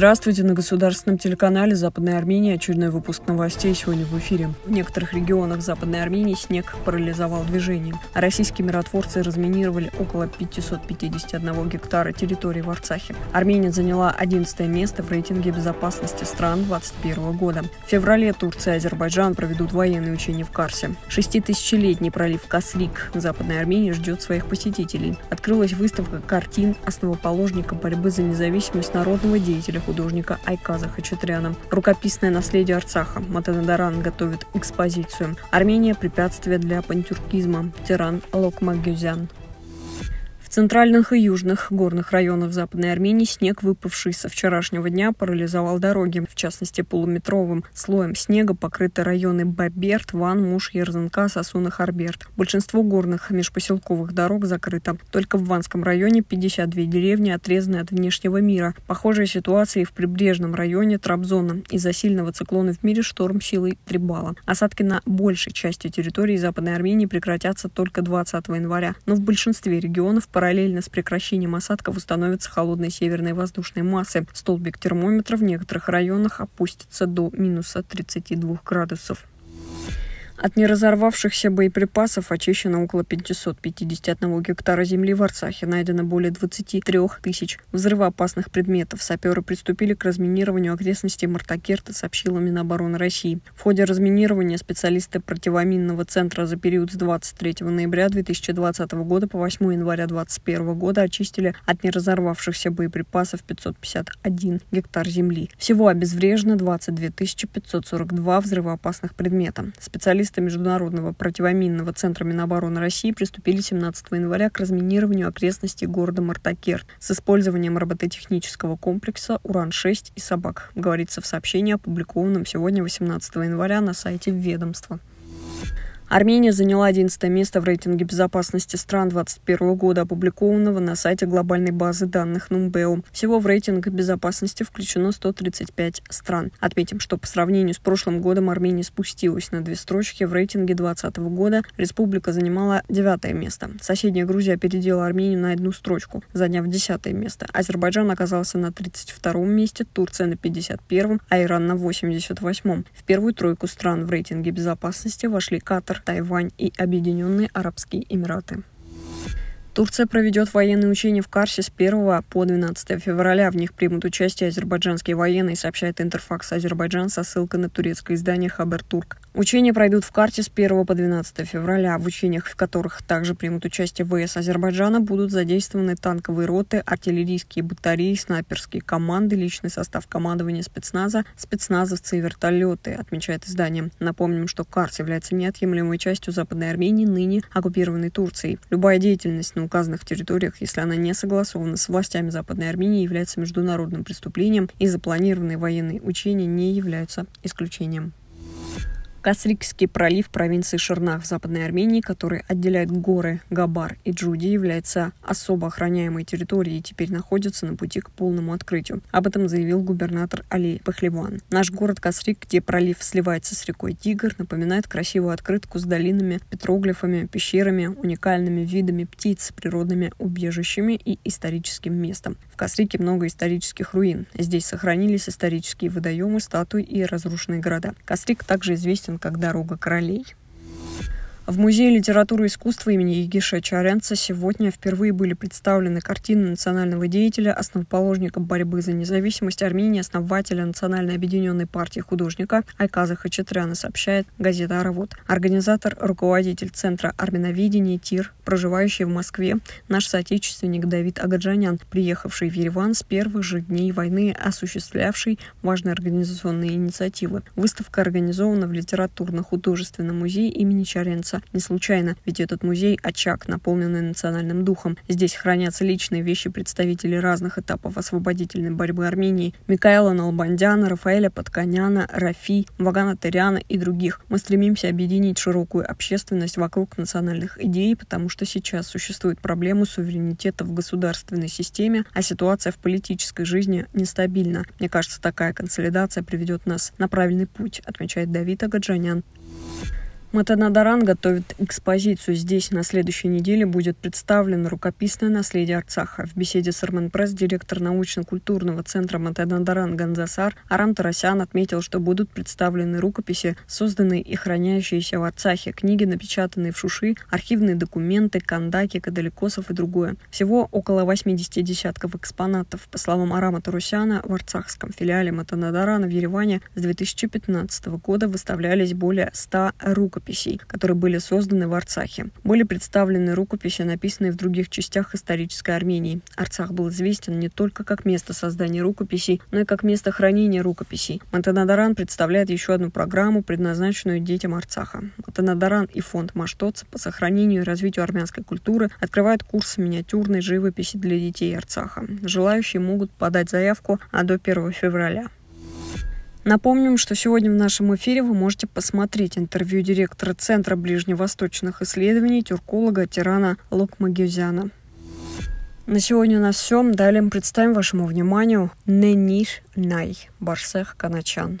Здравствуйте на государственном телеканале Западной Армении. Очередной выпуск новостей сегодня в эфире. В некоторых регионах Западной Армении снег парализовал движение. Российские миротворцы разминировали около 551 гектара территории в Арцахе. Армения заняла 11 место в рейтинге безопасности стран 2021 года. В феврале Турция и Азербайджан проведут военные учения в Карсе. Шеститысячелетний пролив Касрик в Западной Армении ждет своих посетителей. Открылась выставка картин основоположника борьбы за независимость народного деятеля художника Айказа Хачатряна. Рукописное наследие Арцаха. Матанадаран готовит экспозицию. Армения – препятствие для пантюркизма. Тиран Локмагюзян. Центральных и южных горных районах Западной Армении снег, выпавший со вчерашнего дня, парализовал дороги. В частности, полуметровым слоем снега покрыты районы Баберт, Ван, Муш, Ерзанка, Сосуна, Харберт. Большинство горных межпоселковых дорог закрыто. Только в Ванском районе 52 деревни отрезаны от внешнего мира. Похожая ситуация и в прибрежном районе Трабзона. Из-за сильного циклона в мире шторм силой 3 балла. Осадки на большей части территории Западной Армении прекратятся только 20 января. Но в большинстве регионов по Параллельно с прекращением осадков установятся холодные северные воздушные массы. Столбик термометра в некоторых районах опустится до минуса 32 градусов. От неразорвавшихся боеприпасов очищено около 551 гектара земли в Арцахе. Найдено более 23 тысяч взрывоопасных предметов. Саперы приступили к разминированию окрестностей Мартакерта, сообщила Минобороны России. В ходе разминирования специалисты противоминного центра за период с 23 ноября 2020 года по 8 января 2021 года очистили от неразорвавшихся боеприпасов 551 гектар земли. Всего обезврежено 22 542 взрывоопасных предмета. Специалисты Специалисты Международного противоминного центра Минобороны России приступили 17 января к разминированию окрестностей города Мартакер с использованием робототехнического комплекса «Уран-6» и «Собак», говорится в сообщении, опубликованном сегодня 18 января на сайте ведомства. Армения заняла 11 место в рейтинге безопасности стран 2021 года, опубликованного на сайте глобальной базы данных Нумбео. Всего в рейтинг безопасности включено 135 стран. Отметим, что по сравнению с прошлым годом Армения спустилась на две строчки. В рейтинге 2020 года республика занимала девятое место. Соседняя Грузия опередила Армению на одну строчку, заняв десятое место. Азербайджан оказался на 32 месте, Турция на 51, а Иран на 88. В первую тройку стран в рейтинге безопасности вошли Катар, Тайвань и Объединенные Арабские Эмираты. Турция проведет военные учения в Карсе с 1 по 12 февраля. В них примут участие азербайджанские военные, сообщает Интерфакс Азербайджан со ссылкой на турецкое издание Хабертурк. Учения пройдут в карте с 1 по 12 февраля. В учениях, в которых также примут участие ВС Азербайджана, будут задействованы танковые роты, артиллерийские батареи, снайперские команды, личный состав командования спецназа, спецназовцы и вертолеты, отмечает издание. Напомним, что Карс является неотъемлемой частью Западной Армении, ныне оккупированной Турцией. Любая деятельность на указанных территориях, если она не согласована с властями Западной Армении, является международным преступлением, и запланированные военные учения не являются исключением. Касрикский пролив провинции Шернах в Западной Армении, который отделяет горы Габар и Джуди, является особо охраняемой территорией и теперь находится на пути к полному открытию. Об этом заявил губернатор Али Пахлеван. Наш город Касрик, где пролив сливается с рекой Тигр, напоминает красивую открытку с долинами, петроглифами, пещерами, уникальными видами птиц, природными убежищами и историческим местом. В Касрике много исторических руин. Здесь сохранились исторические водоемы, статуи и разрушенные города. Касрик также известен известен как «Дорога королей». В Музее литературы и искусства имени Егиша Чаренца сегодня впервые были представлены картины национального деятеля, основоположника борьбы за независимость Армении, основателя Национальной объединенной партии художника Айказа Хачатряна, сообщает газета «Аравод». Организатор, руководитель Центра армяноведения ТИР, проживающий в Москве, наш соотечественник Давид Агаджанян, приехавший в Ереван с первых же дней войны, осуществлявший важные организационные инициативы. Выставка организована в литературно-художественном музее имени Чаренца не случайно, ведь этот музей – очаг, наполненный национальным духом. Здесь хранятся личные вещи представителей разных этапов освободительной борьбы Армении – Микаэла Налбандяна, Рафаэля Подконяна, Рафи, Вагана Теряна и других. Мы стремимся объединить широкую общественность вокруг национальных идей, потому что сейчас существует проблема суверенитета в государственной системе, а ситуация в политической жизни нестабильна. Мне кажется, такая консолидация приведет нас на правильный путь, отмечает Давид Агаджанян. Матанадаран готовит экспозицию. Здесь на следующей неделе будет представлено рукописное наследие Арцаха. В беседе с Армен Пресс директор научно-культурного центра Матанадаран Ганзасар Арам Тарасян отметил, что будут представлены рукописи, созданные и хранящиеся в Арцахе, книги, напечатанные в Шуши, архивные документы, кандаки, кадаликосов и другое. Всего около 80 десятков экспонатов. По словам Арама Тарусяна, в арцахском филиале Матанадарана в Ереване с 2015 года выставлялись более 100 рукописей рукописей, которые были созданы в Арцахе. Были представлены рукописи, написанные в других частях исторической Армении. Арцах был известен не только как место создания рукописей, но и как место хранения рукописей. Матанадаран представляет еще одну программу, предназначенную детям Арцаха. Матанадаран и фонд Маштоц по сохранению и развитию армянской культуры открывают курсы миниатюрной живописи для детей Арцаха. Желающие могут подать заявку а до 1 февраля. Напомним, что сегодня в нашем эфире вы можете посмотреть интервью директора Центра ближневосточных исследований тюрколога Тирана Локмагюзяна. На сегодня у нас все. Далее мы представим вашему вниманию Нениш Най Барсех Каначан.